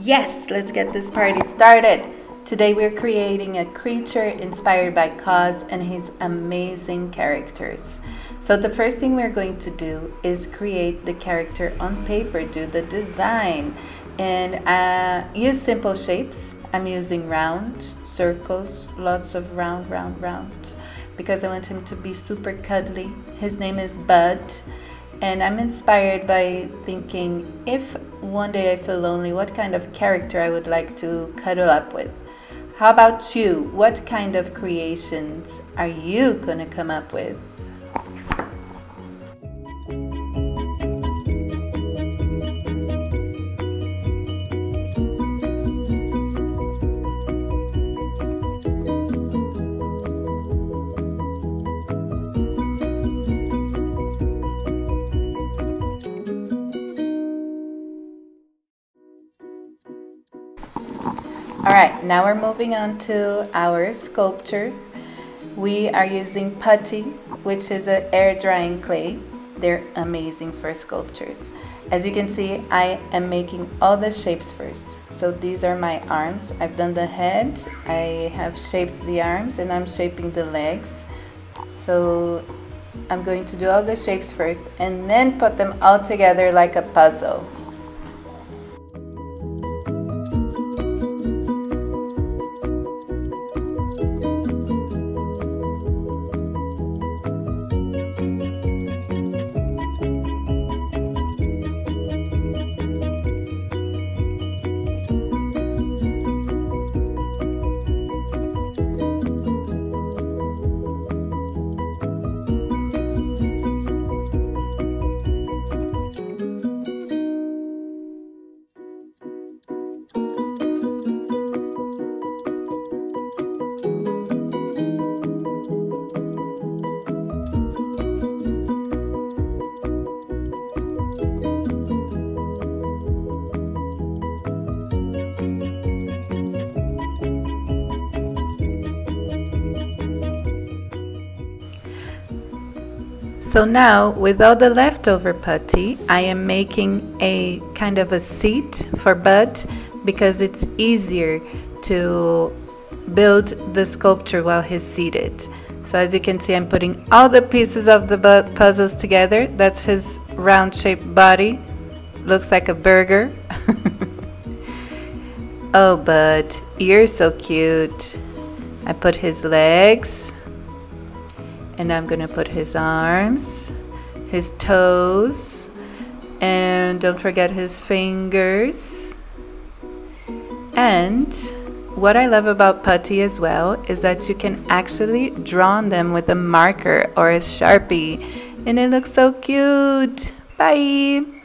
Yes, let's get this party started. Today we're creating a creature inspired by Kaws and his amazing characters. So the first thing we're going to do is create the character on paper, do the design, and uh, use simple shapes. I'm using round, circles, lots of round, round, round, because I want him to be super cuddly. His name is Bud. And I'm inspired by thinking if one day I feel lonely, what kind of character I would like to cuddle up with. How about you? What kind of creations are you going to come up with? All right, now we're moving on to our sculpture. We are using putty, which is an air drying clay. They're amazing for sculptures. As you can see, I am making all the shapes first. So these are my arms. I've done the head, I have shaped the arms, and I'm shaping the legs. So I'm going to do all the shapes first and then put them all together like a puzzle. So now with all the leftover putty, I am making a kind of a seat for Bud because it's easier to build the sculpture while he's seated. So as you can see, I'm putting all the pieces of the puzzles together. That's his round shaped body. Looks like a burger. oh, Bud, you're so cute. I put his legs and I'm gonna put his arms his toes and don't forget his fingers. And what I love about putty as well is that you can actually draw on them with a marker or a sharpie. And it looks so cute. Bye